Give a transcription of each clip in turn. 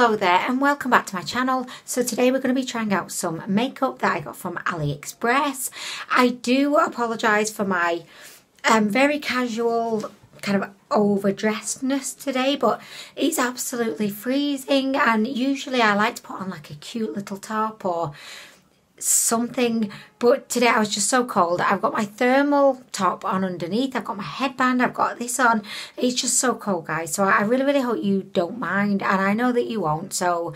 Hello there and welcome back to my channel. So today we're going to be trying out some makeup that I got from AliExpress. I do apologise for my um, very casual kind of overdressedness today but it's absolutely freezing and usually I like to put on like a cute little top or something but today. I was just so cold. I've got my thermal top on underneath. I've got my headband. I've got this on. It's just so cold guys. So I really really hope you don't mind. And I know that you won't. So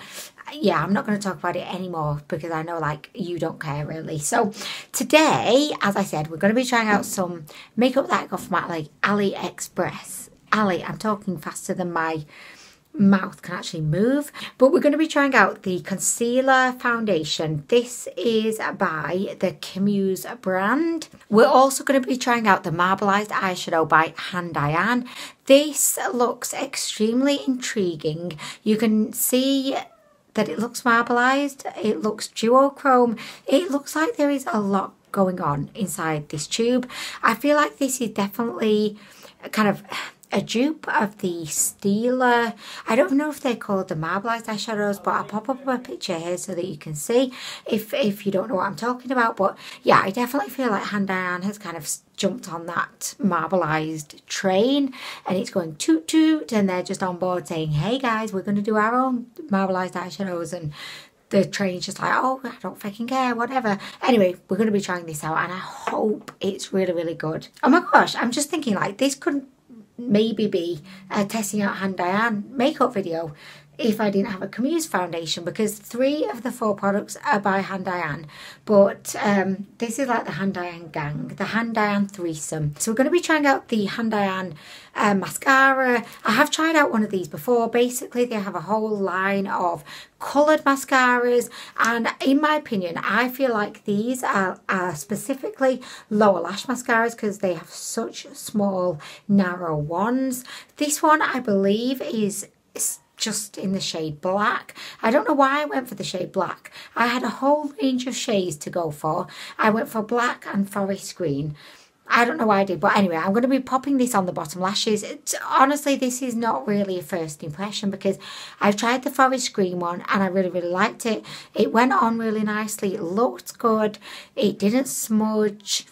yeah I'm not going to talk about it anymore because I know like you don't care really. So today as I said we're going to be trying out some makeup that I got from like AliExpress. Ali I'm talking faster than my mouth can actually move. But we're going to be trying out the concealer foundation. This is by the Kimuse brand. We're also going to be trying out the marbleized eyeshadow by Handaiyan this looks extremely intriguing. You can see that it looks marbleized it looks duochrome. It looks like there is a lot going on inside this tube. I feel like this is definitely kind of a dupe of the Stila. I don't know if they're called the marbleized eyeshadows, but I'll pop up a picture here so that you can see if, if you don't know what I'm talking about. But yeah, I definitely feel like Handaiyan has kind of jumped on that marbleized train and it's going toot toot and they're just on board saying, hey guys, we're going to do our own marbleized eyeshadows and the train's just like, oh, I don't fucking care, whatever. Anyway, we're going to be trying this out and I hope it's really, really good. Oh my gosh, I'm just thinking like this couldn't maybe be uh, testing out Handaiyan makeup video if I didn't have a Kimuse foundation because three of the four products are by Han but um, this is like the Han gang, the Han threesome. So we're going to be trying out the Han uh, mascara. I have tried out one of these before. Basically they have a whole line of coloured mascaras and in my opinion I feel like these are, are specifically lower lash mascaras because they have such small narrow ones. This one I believe is just in the shade black. I don't know why I went for the shade black. I had a whole range of shades to go for. I went for black and forest green. I don't know why I did, but anyway, I'm going to be popping this on the bottom lashes. It's, honestly, this is not really a first impression because I've tried the forest green one and I really, really liked it. It went on really nicely. It looked good. It didn't smudge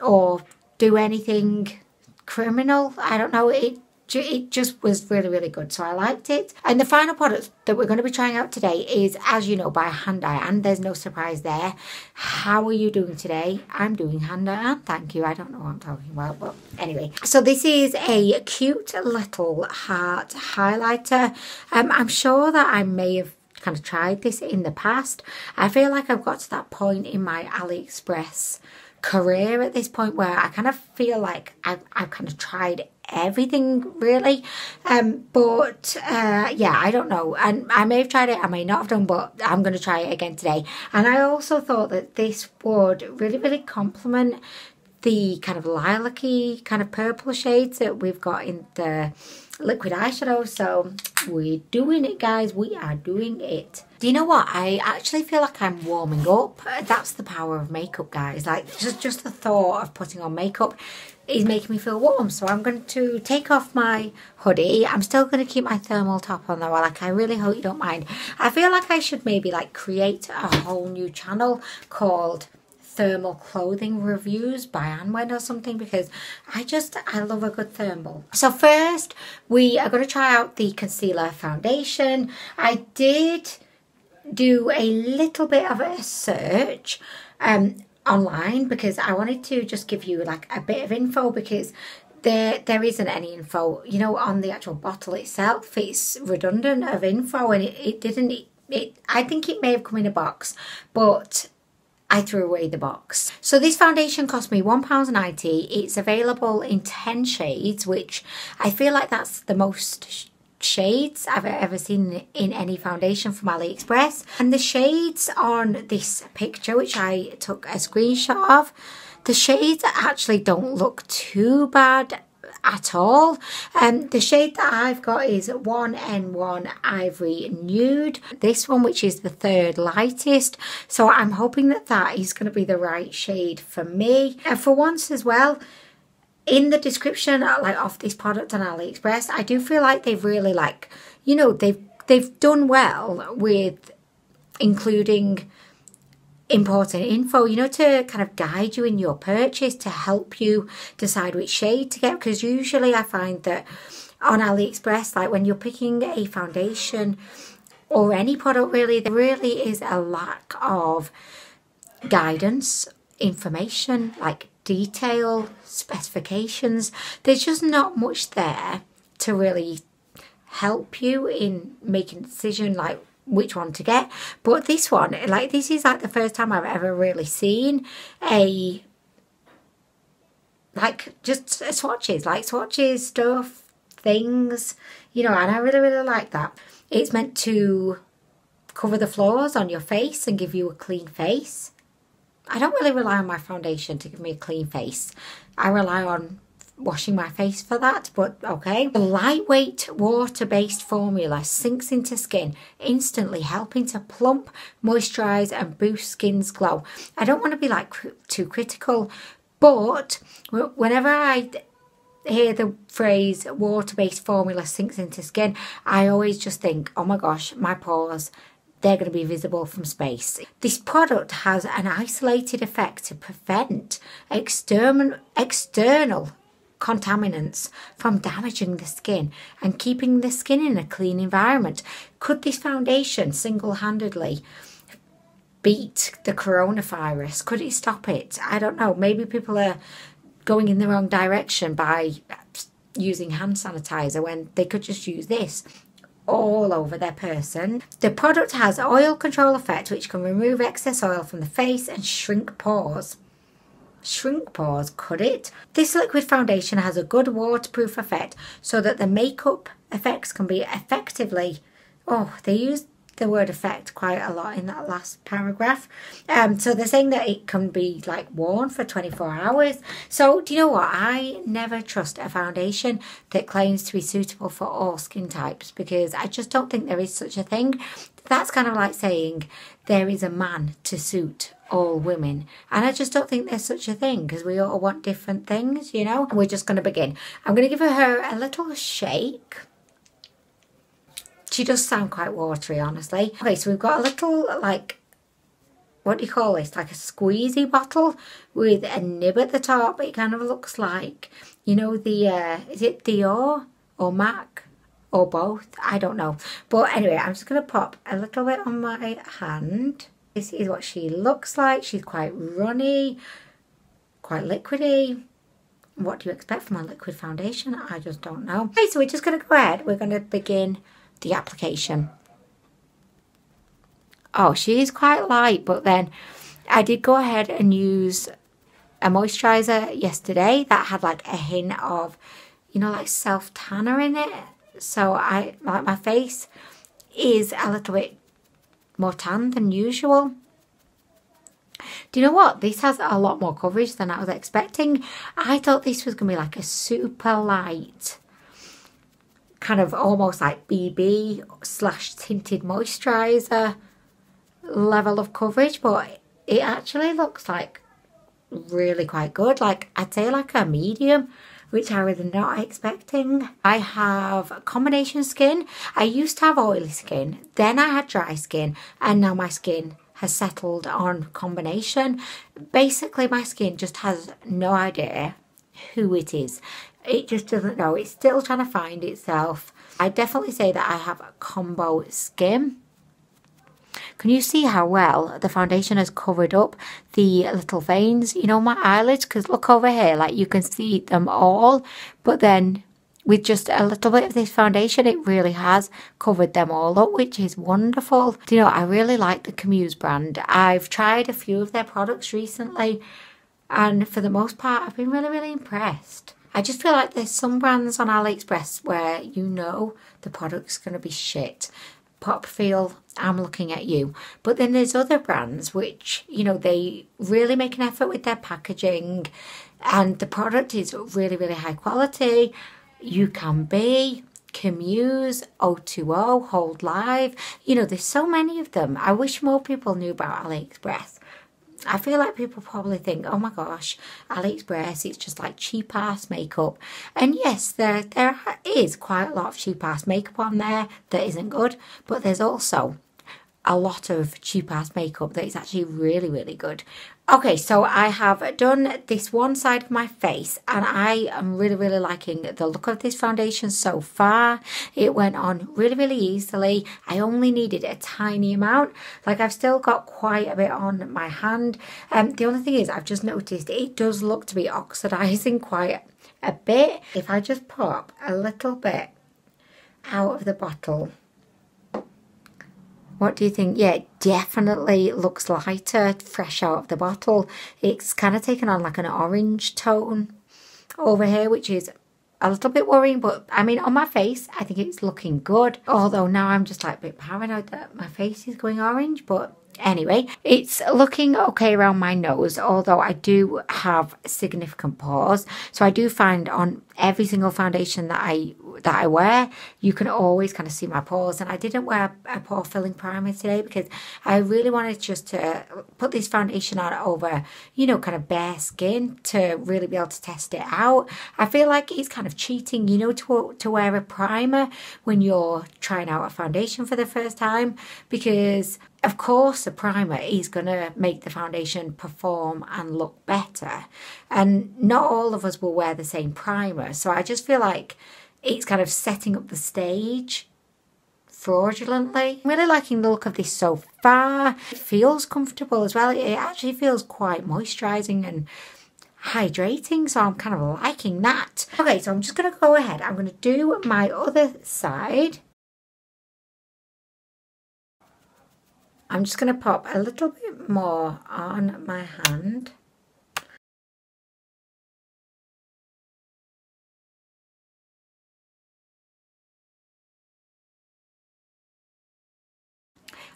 or do anything criminal. I don't know. It it just was really, really good. So I liked it. And the final product that we're going to be trying out today is, as you know, by Handaiyan. There's no surprise there. How are you doing today? I'm doing Handaiyan. Thank you. I don't know what I'm talking about, but anyway. So this is a cute little heart highlighter. Um, I'm sure that I may have kind of tried this in the past. I feel like I've got to that point in my AliExpress career at this point where I kind of feel like I've, I've kind of tried everything really. Um but uh yeah i don't know. And i may have tried it i may not have done but i'm going to try it again today. And i also thought that this would really really complement the kind of lilac-y kind of purple shades that we've got in the liquid eyeshadow. So we're doing it guys. We are doing it. Do you know what? I actually feel like i'm warming up. That's the power of makeup guys. Like just just the thought of putting on makeup is making me feel warm. So I'm going to take off my hoodie. I'm still going to keep my thermal top on though. Like I really hope you don't mind. I feel like I should maybe like create a whole new channel called thermal clothing reviews by Anwen or something because I just I love a good thermal. So first we are going to try out the concealer foundation. I did do a little bit of a search um online because I wanted to just give you like a bit of info because there there isn't any info you know on the actual bottle itself it's redundant of info and it, it didn't it, it I think it may have come in a box but I threw away the box. So this foundation cost me £1.90. It's available in 10 shades, which I feel like that's the most shades I've ever seen in any foundation from AliExpress. And the shades on this picture, which I took a screenshot of, the shades actually don't look too bad at all. Um, the shade that I've got is 1N1 Ivory Nude. This one, which is the third lightest. So I'm hoping that that is going to be the right shade for me. And for once as well, in the description uh, like of this product on AliExpress, I do feel like they've really like, you know, they've they've done well with including important info, you know, to kind of guide you in your purchase, to help you decide which shade to get. Because usually I find that on AliExpress, like when you're picking a foundation or any product, really, there really is a lack of guidance, information, like detail, specifications. There's just not much there to really help you in making a decision like which one to get. But this one, like this is like the first time I've ever really seen a like just uh, swatches, like swatches, stuff, things, you know, and I really, really like that. It's meant to cover the flaws on your face and give you a clean face. I don't really rely on my foundation to give me a clean face. I rely on washing my face for that, but okay. The lightweight water-based formula sinks into skin, instantly helping to plump, moisturise and boost skin's glow. I don't want to be like too critical, but whenever I hear the phrase water-based formula sinks into skin, I always just think, oh my gosh, my pores, they're going to be visible from space. This product has an isolated effect to prevent external, external contaminants from damaging the skin and keeping the skin in a clean environment. Could this foundation single handedly beat the coronavirus? Could it stop it? I don't know. Maybe people are going in the wrong direction by using hand sanitizer when they could just use this all over their person. The product has oil control effect which can remove excess oil from the face and shrink pores shrink pores, could it? This liquid foundation has a good waterproof effect so that the makeup effects can be effectively, oh, they use the word effect quite a lot in that last paragraph. Um, so they're saying that it can be like worn for 24 hours. So do you know what? I never trust a foundation that claims to be suitable for all skin types because I just don't think there is such a thing. That's kind of like saying there is a man to suit all women. And I just don't think there's such a thing because we all want different things, you know? We're just going to begin. I'm going to give her a little shake. She does sound quite watery, honestly. Okay, so we've got a little, like, what do you call this? Like a squeezy bottle with a nib at the top. It kind of looks like, you know, the, uh, is it Dior or MAC? Or both, I don't know. But anyway, I'm just going to pop a little bit on my hand. This is what she looks like. She's quite runny, quite liquidy. What do you expect from a liquid foundation? I just don't know. Okay, so we're just going to go ahead. We're going to begin the application. Oh, she is quite light, but then I did go ahead and use a moisturizer yesterday that had like a hint of, you know, like self tanner in it. So I like my face is a little bit more tan than usual. Do you know what? This has a lot more coverage than I was expecting. I thought this was going to be like a super light, kind of almost like BB slash tinted moisturiser level of coverage, but it actually looks like really quite good. Like, I'd say like a medium which I was not expecting. I have combination skin. I used to have oily skin, then I had dry skin, and now my skin has settled on combination. Basically, my skin just has no idea who it is. It just doesn't know. It's still trying to find itself. I definitely say that I have a combo skin. Can you see how well the foundation has covered up the little veins, you know, my eyelids? Because look over here, like you can see them all. But then with just a little bit of this foundation, it really has covered them all up, which is wonderful. You know, I really like the Kimuse brand. I've tried a few of their products recently, and for the most part, I've been really, really impressed. I just feel like there's some brands on AliExpress where you know the product's going to be shit. Popfeel I'm looking at you. But then there's other brands which, you know, they really make an effort with their packaging and the product is really, really high quality. You can be, Kimuse, O2O, Hold Live. You know, there's so many of them. I wish more people knew about AliExpress. I feel like people probably think, oh my gosh, AliExpress, it's just like cheap ass makeup. And yes, there there is quite a lot of cheap ass makeup on there that isn't good, but there's also a lot of cheap ass makeup that is actually really, really good. Okay, so I have done this one side of my face and I am really, really liking the look of this foundation so far. It went on really, really easily. I only needed a tiny amount. Like I've still got quite a bit on my hand. Um, the only thing is I've just noticed it does look to be oxidizing quite a bit. If I just pop a little bit out of the bottle what do you think? Yeah, it definitely looks lighter, fresh out of the bottle. It's kind of taken on like an orange tone over here, which is a little bit worrying, but I mean, on my face, I think it's looking good. Although now I'm just like a bit paranoid that my face is going orange, but Anyway, it's looking okay around my nose, although I do have significant pores. So I do find on every single foundation that I that I wear, you can always kind of see my pores. And I didn't wear a pore filling primer today because I really wanted just to put this foundation on over, you know, kind of bare skin to really be able to test it out. I feel like it's kind of cheating, you know, to, to wear a primer when you're trying out a foundation for the first time because of course, a primer is going to make the foundation perform and look better. And not all of us will wear the same primer. So I just feel like it's kind of setting up the stage fraudulently. I'm really liking the look of this so far. It feels comfortable as well. It actually feels quite moisturising and hydrating so I'm kind of liking that. Okay so I'm just going to go ahead. I'm going to do my other side I'm just going to pop a little bit more on my hand.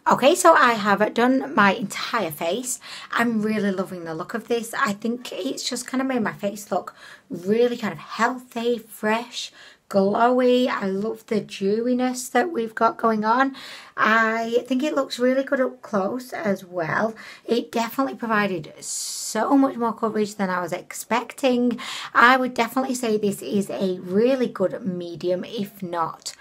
Okay, so I have done my entire face. I'm really loving the look of this. I think it's just kind of made my face look really kind of healthy, fresh, glowy. I love the dewiness that we've got going on. I think it looks really good up close as well. It definitely provided so much more coverage than I was expecting. I would definitely say this is a really good medium, if not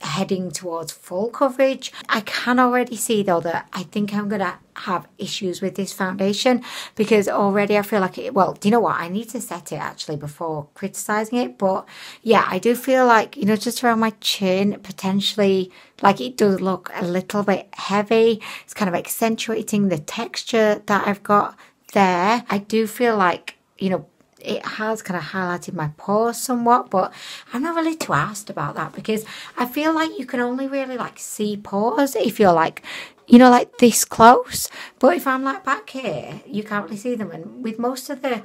heading towards full coverage. I can already see though that I think I'm going to have issues with this foundation because already I feel like it, well, do you know what? I need to set it actually before criticizing it. But yeah, I do feel like, you know, just around my chin, potentially like it does look a little bit heavy. It's kind of accentuating the texture that I've got there. I do feel like, you know, it has kind of highlighted my pores somewhat, but I'm not really too asked about that because I feel like you can only really like see pores if you're like, you know, like this close. But if I'm like back here, you can't really see them. And with most of the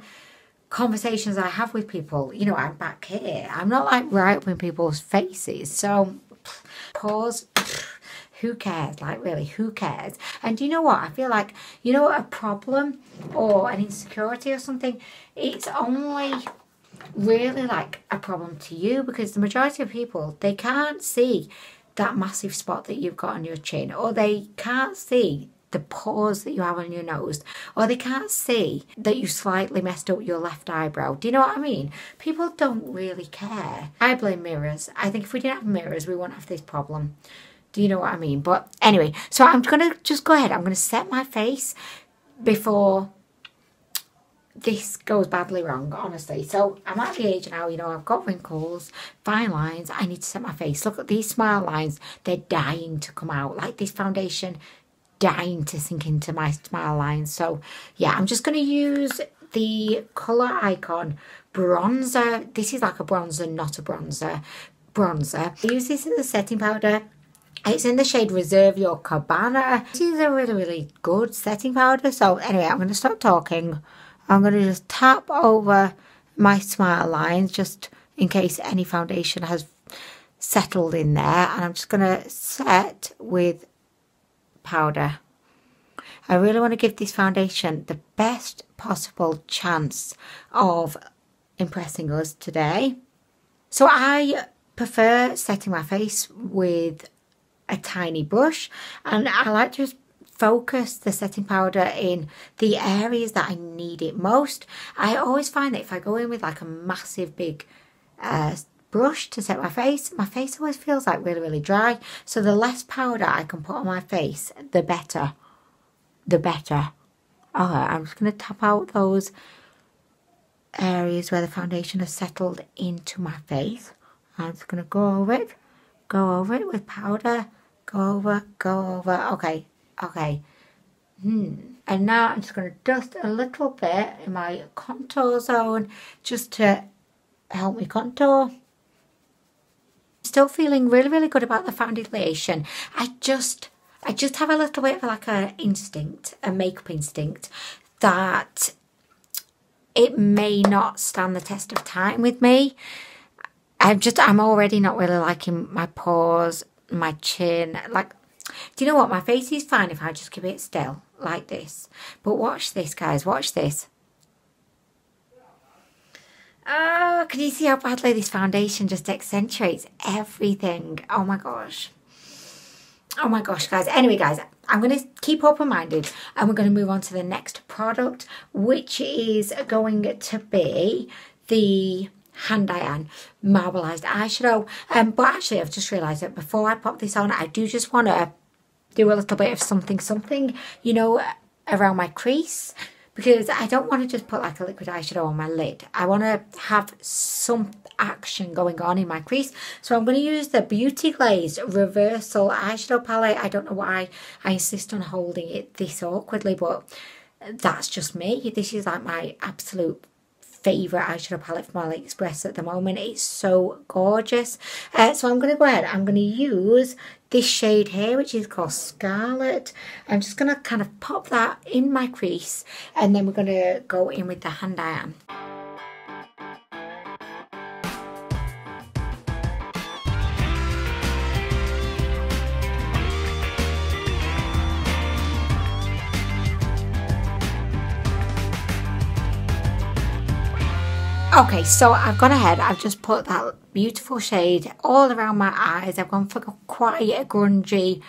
conversations I have with people, you know, I'm back here. I'm not like right up in people's faces. So pores who cares? Like, really, who cares? And do you know what? I feel like, you know, a problem or an insecurity or something, it's only really like a problem to you because the majority of people, they can't see that massive spot that you've got on your chin or they can't see the pores that you have on your nose, or they can't see that you slightly messed up your left eyebrow. Do you know what I mean? People don't really care. I blame mirrors. I think if we didn't have mirrors, we wouldn't have this problem. Do you know what I mean? But anyway, so I'm going to just go ahead. I'm going to set my face before this goes badly wrong, honestly. So I'm at the age now, you know, I've got wrinkles, fine lines. I need to set my face. Look at these smile lines. They're dying to come out. Like this foundation, dying to sink into my smile lines. So yeah, I'm just going to use the Colour Icon bronzer. This is like a bronzer, not a bronzer. Bronzer. I use this as a setting powder it's in the shade Reserve Your Cabana. This is a really, really good setting powder. So anyway, I'm going to stop talking. I'm going to just tap over my smile lines just in case any foundation has settled in there. And I'm just going to set with powder. I really want to give this foundation the best possible chance of impressing us today. So I prefer setting my face with a tiny brush and I like to focus the setting powder in the areas that I need it most. I always find that if I go in with like a massive big uh, brush to set my face, my face always feels like really, really dry. So the less powder I can put on my face, the better. The better. Alright, I'm just going to tap out those areas where the foundation has settled into my face. I'm just going to go over it, go over it with powder, go over, go over. Okay, okay. Hmm. And now I'm just going to dust a little bit in my contour zone just to help me contour. Still feeling really, really good about the foundation. I just, I just have a little bit of like an instinct, a makeup instinct that it may not stand the test of time with me. I'm just, I'm already not really liking my pores, my chin. Like, do you know what? My face is fine if I just keep it still like this. But watch this, guys. Watch this. Oh, can you see how badly this foundation just accentuates everything? Oh my gosh. Oh my gosh, guys. Anyway, guys, I'm going to keep open-minded and we're going to move on to the next product, which is going to be the Handaiyan Marbleized Eyeshadow. Um, but actually, I've just realised that before I pop this on, I do just want to do a little bit of something something, you know, around my crease because I don't want to just put like a liquid eyeshadow on my lid. I want to have some action going on in my crease. So I'm going to use the Beauty Glaze Reversal Eyeshadow Palette. I don't know why I insist on holding it this awkwardly, but that's just me. This is like my absolute favourite eyeshadow palette from AliExpress at the moment. It's so gorgeous. Uh, so I'm going to go ahead. I'm going to use this shade here, which is called Scarlet. I'm just going to kind of pop that in my crease and then we're going to go in with the Handaiyan. Okay, so I've gone ahead, I've just put that beautiful shade all around my eyes. I've gone for quite a grungy,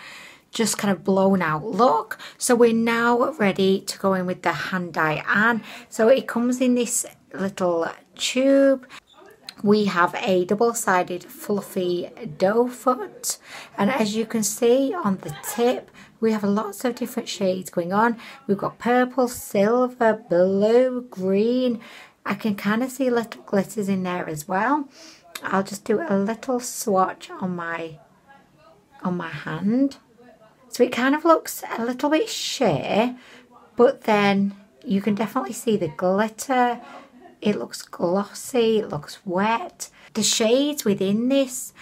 just kind of blown out look. So we're now ready to go in with the Handaiyan. So it comes in this little tube. We have a double-sided fluffy doe foot. And as you can see on the tip, we have lots of different shades going on. We've got purple, silver, blue, green, I can kind of see little glitters in there as well. I'll just do a little swatch on my on my hand. So it kind of looks a little bit sheer, but then you can definitely see the glitter. It looks glossy, it looks wet. The shades within this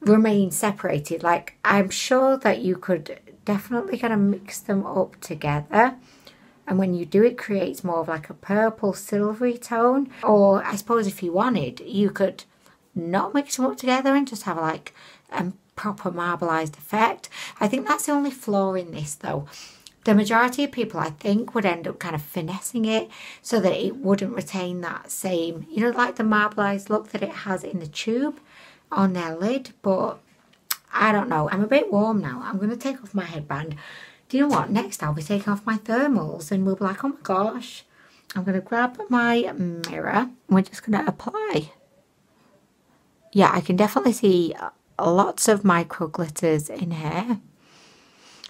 remain separated. Like I'm sure that you could definitely kind of mix them up together and when you do it creates more of like a purple silvery tone or I suppose if you wanted you could not mix them up together and just have like a proper marbleized effect. I think that's the only flaw in this though. The majority of people I think would end up kind of finessing it so that it wouldn't retain that same, you know, like the marbleized look that it has in the tube on their lid. But I don't know. I'm a bit warm now. I'm going to take off my headband do you know what? Next I'll be taking off my thermals and we'll be like, oh my gosh. I'm going to grab my mirror and we're just going to apply. Yeah, I can definitely see uh, lots of micro glitters in here.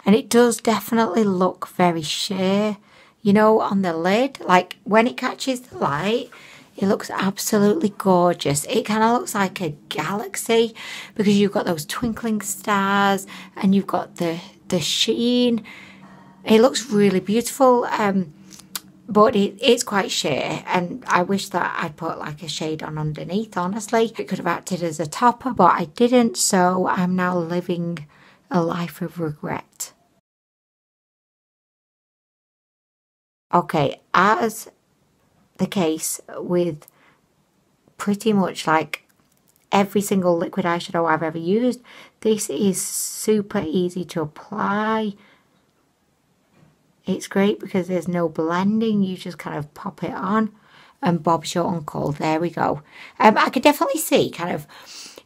And it does definitely look very sheer, you know, on the lid. Like when it catches the light, it looks absolutely gorgeous. It kind of looks like a galaxy because you've got those twinkling stars and you've got the, the sheen. It looks really beautiful. Um, but it, it's quite sheer and I wish that I'd put like a shade on underneath honestly. It could have acted as a topper but I didn't so I'm now living a life of regret. Okay, as the case with pretty much like every single liquid eyeshadow I've ever used. This is super easy to apply. It's great because there's no blending. You just kind of pop it on and Bob's your uncle. There we go. Um, I could definitely see kind of,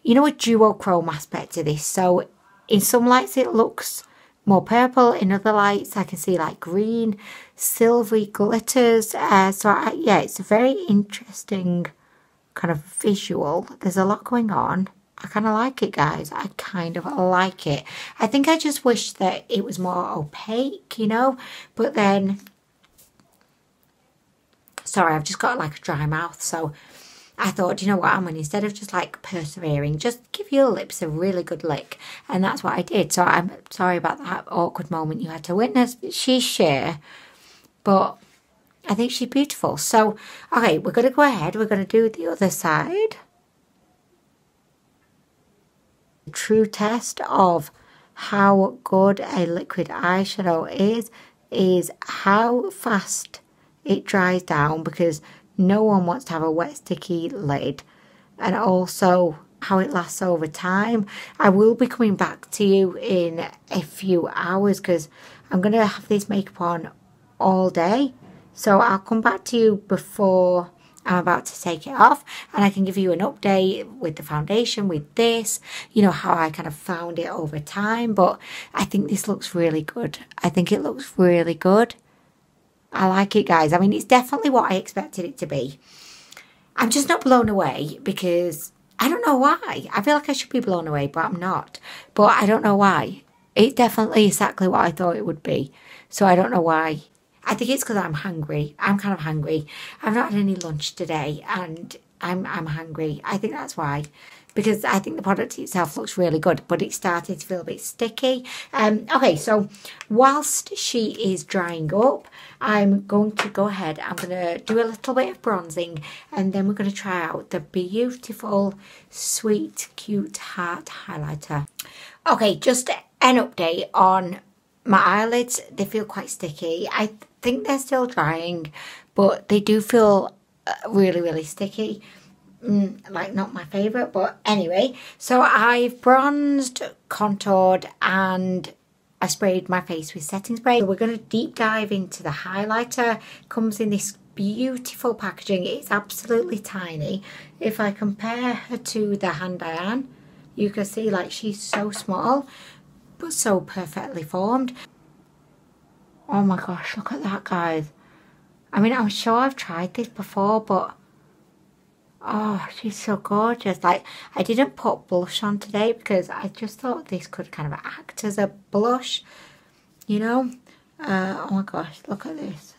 you know, a duochrome aspect to this. So in some lights it looks more purple in other lights. I can see like green, silvery glitters. Uh, so I, yeah, it's a very interesting kind of visual. There's a lot going on. I kind of like it, guys. I kind of like it. I think I just wish that it was more opaque, you know? But then, sorry, I've just got like a dry mouth. So I thought, you know what, I'm going instead of just like persevering, just give your lips a really good lick. And that's what I did. So I'm sorry about that awkward moment you had to witness. She's sheer, but I think she's beautiful. So, okay, we're going to go ahead. We're going to do the other side. The true test of how good a liquid eyeshadow is is how fast it dries down because no one wants to have a wet sticky lid and also how it lasts over time. I will be coming back to you in a few hours because I'm going to have this makeup on all day. So I'll come back to you before I'm about to take it off and I can give you an update with the foundation, with this, you know, how I kind of found it over time. But I think this looks really good. I think it looks really good. I like it, guys. I mean, it's definitely what I expected it to be. I'm just not blown away because I don't know why. I feel like I should be blown away, but I'm not. But I don't know why. It's definitely exactly what I thought it would be. So I don't know why I think it's because I'm hungry. I'm kind of hungry. I've not had any lunch today and I'm I'm hungry. I think that's why. Because I think the product itself looks really good, but it started to feel a bit sticky. Um, okay, so whilst she is drying up, I'm going to go ahead. I'm going to do a little bit of bronzing and then we're going to try out the beautiful, sweet, cute heart highlighter. Okay, just an update on my eyelids. They feel quite sticky. I think they're still drying, but they do feel uh, really, really sticky. Mm, like not my favourite, but anyway. So I've bronzed, contoured, and I sprayed my face with setting spray. So we're going to deep dive into the highlighter. Comes in this beautiful packaging. It's absolutely tiny. If I compare her to the Handaiyan, you can see like she's so small, but so perfectly formed. Oh my gosh, look at that, guys. I mean, I'm sure I've tried this before, but... Oh, she's so gorgeous. Like, I didn't put blush on today because I just thought this could kind of act as a blush. You know? Uh, oh my gosh, look at this.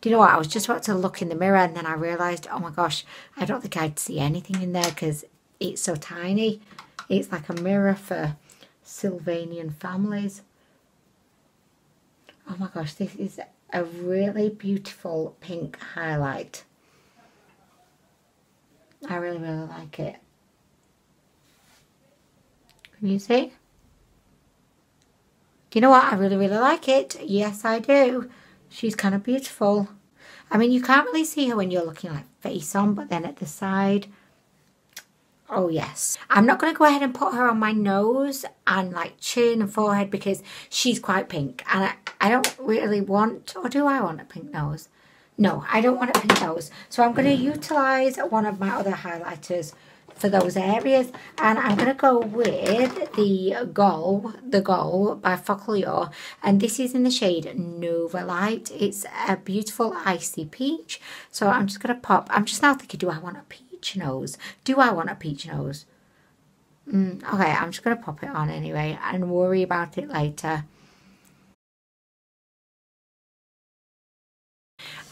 Do you know what? I was just about to look in the mirror and then I realised, oh my gosh, I don't think I'd see anything in there because it's so tiny. It's like a mirror for Sylvanian families. Oh my gosh, this is a really beautiful pink highlight. I really, really like it. Can you see? Do you know what? I really, really like it. Yes, I do. She's kind of beautiful. I mean, you can't really see her when you're looking like face on, but then at the side, Oh yes. I'm not going to go ahead and put her on my nose and like chin and forehead because she's quite pink and I, I don't really want, or do I want a pink nose? No, I don't want a pink nose. So I'm going to utilise one of my other highlighters for those areas and I'm going to go with the Gol, the Gol by Focallure and this is in the shade Nova Light. It's a beautiful icy peach. So I'm just going to pop, I'm just now thinking do I want a peach? Peach nose. Do I want a peach nose? Mm, okay, I'm just going to pop it on anyway and worry about it later.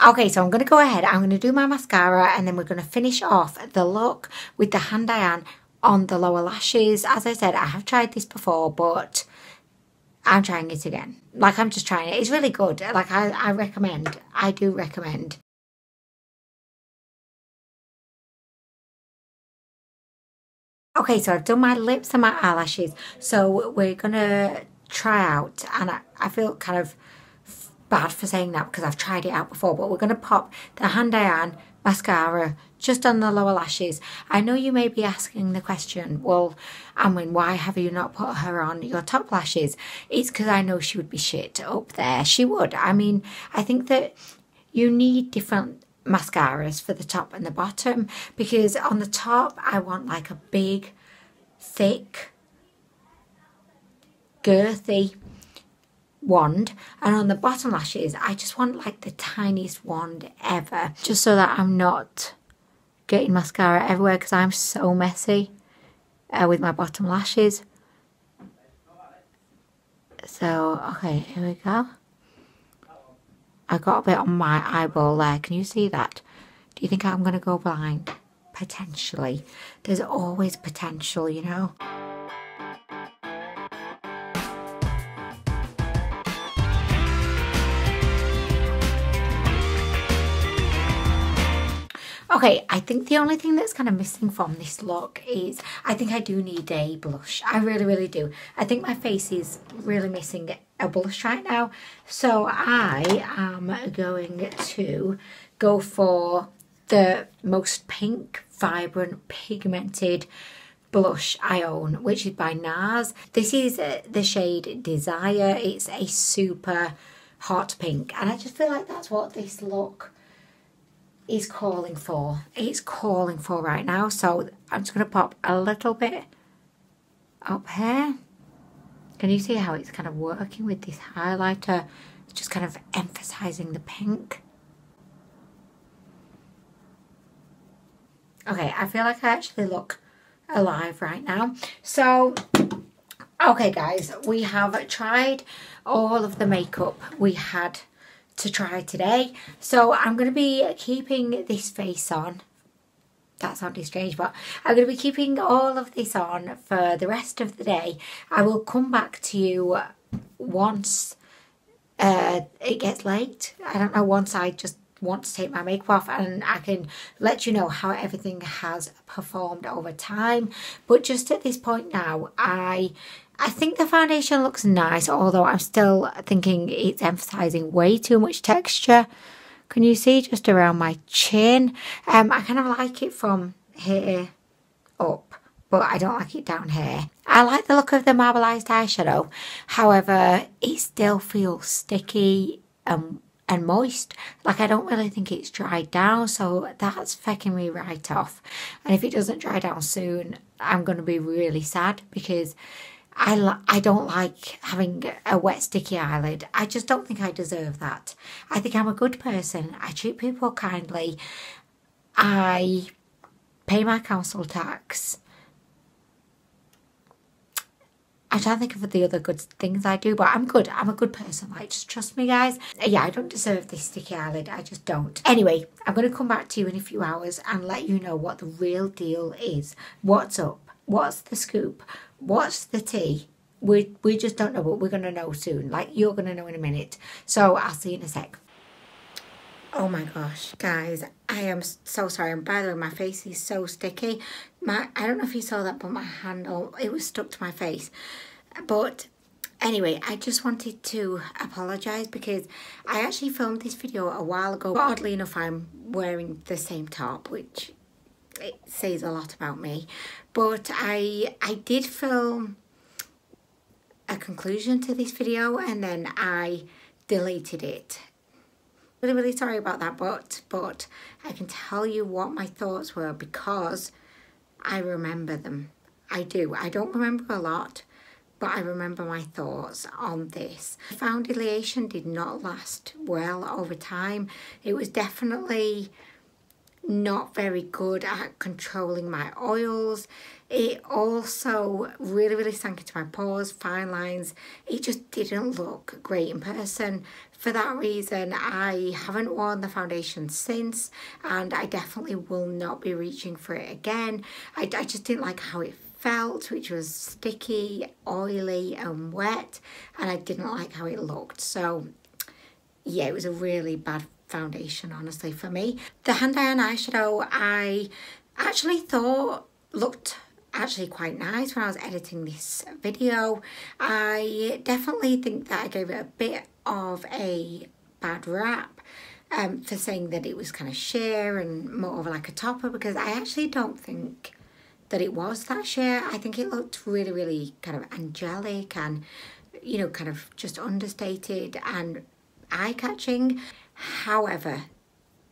Okay, so I'm going to go ahead. I'm going to do my mascara and then we're going to finish off the look with the Handaiyan on the lower lashes. As I said, I have tried this before, but I'm trying it again. Like, I'm just trying it. It's really good. Like, I, I recommend. I do recommend. Okay, so I've done my lips and my eyelashes. So we're going to try out, and I, I feel kind of bad for saying that because I've tried it out before, but we're going to pop the Handaiyan mascara just on the lower lashes. I know you may be asking the question, well, I mean, why have you not put her on your top lashes? It's because I know she would be shit up there. She would. I mean, I think that you need different mascaras for the top and the bottom because on the top I want like a big thick girthy wand. And on the bottom lashes I just want like the tiniest wand ever just so that I'm not getting mascara everywhere because I'm so messy uh, with my bottom lashes. So okay here we go I got a bit on my eyeball there. Can you see that? Do you think I'm going to go blind? Potentially. There's always potential you know? Okay, I think the only thing that's kind of missing from this look is I think I do need a blush. I really, really do. I think my face is really missing a blush right now. So I am going to go for the most pink, vibrant, pigmented blush I own, which is by NARS. This is uh, the shade Desire. It's a super hot pink. And I just feel like that's what this look is calling for. It's calling for right now. So I'm just going to pop a little bit up here. Can you see how it's kind of working with this highlighter? It's just kind of emphasizing the pink. Okay, I feel like I actually look alive right now. So, okay guys, we have tried all of the makeup we had to try today. So I'm going to be keeping this face on. That sounded strange, but I'm going to be keeping all of this on for the rest of the day. I will come back to you once uh, it gets late. I don't know, once I just want to take my makeup off and I can let you know how everything has performed over time. But just at this point now, I I think the foundation looks nice, although I'm still thinking it's emphasizing way too much texture. Can you see just around my chin? Um, I kind of like it from here up, but I don't like it down here. I like the look of the marbleized eyeshadow. However, it still feels sticky and and moist. Like I don't really think it's dried down, so that's fucking me right off. And if it doesn't dry down soon, I'm going to be really sad because I, I don't like having a wet sticky eyelid. I just don't think I deserve that. I think I'm a good person. I treat people kindly. I pay my council tax. I don't think of the other good things I do, but I'm good. I'm a good person. Like, just trust me, guys. Yeah, I don't deserve this sticky eyelid. I just don't. Anyway, I'm going to come back to you in a few hours and let you know what the real deal is. What's up? What's the scoop? What's the tea? We, we just don't know, but we're going to know soon. Like, you're going to know in a minute. So, I'll see you in a sec. Oh my gosh, guys, I am so sorry. And by the way, my face is so sticky. My I don't know if you saw that, but my handle, it was stuck to my face. But anyway, I just wanted to apologise because I actually filmed this video a while ago. But oddly enough, I'm wearing the same top, which it says a lot about me. But I, I did film a conclusion to this video and then I deleted it. Really, really sorry about that, but, but I can tell you what my thoughts were because I remember them. I do. I don't remember a lot, but I remember my thoughts on this. I found elation did not last well over time. It was definitely not very good at controlling my oils. It also really, really sank into my pores, fine lines. It just didn't look great in person. For that reason, I haven't worn the foundation since and I definitely will not be reaching for it again. I, I just didn't like how it felt, which was sticky, oily and wet, and I didn't like how it looked. So yeah, it was a really bad foundation, honestly, for me. The Handaiyan eyeshadow, I actually thought looked actually quite nice when I was editing this video. I definitely think that I gave it a bit of a bad rap um, for saying that it was kind of sheer and more of like a topper because I actually don't think that it was that sheer. I think it looked really, really kind of angelic and, you know, kind of just understated and eye-catching. However,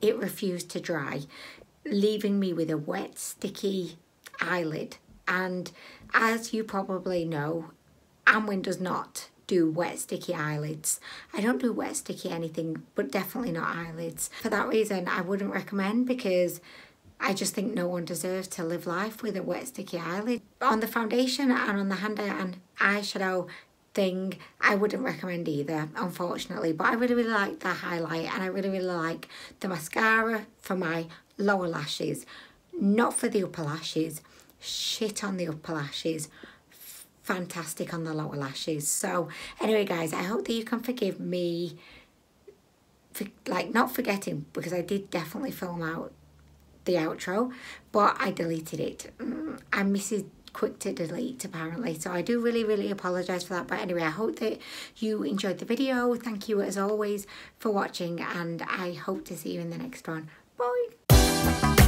it refused to dry, leaving me with a wet, sticky eyelid. And as you probably know, Anwen does not do wet sticky eyelids. I don't do wet sticky anything, but definitely not eyelids. For that reason, I wouldn't recommend because I just think no one deserves to live life with a wet sticky eyelid. On the foundation and on the Handaiyan eyeshadow thing, I wouldn't recommend either, unfortunately. But I really, really like the highlight and I really, really like the mascara for my lower lashes. Not for the upper lashes. Shit on the upper lashes fantastic on the lower lashes. So anyway, guys, I hope that you can forgive me for like not forgetting because I did definitely film out the outro, but I deleted it. Mm, I'm Mrs. Quick to delete apparently, so I do really, really apologise for that. But anyway, I hope that you enjoyed the video. Thank you as always for watching, and I hope to see you in the next one. Bye.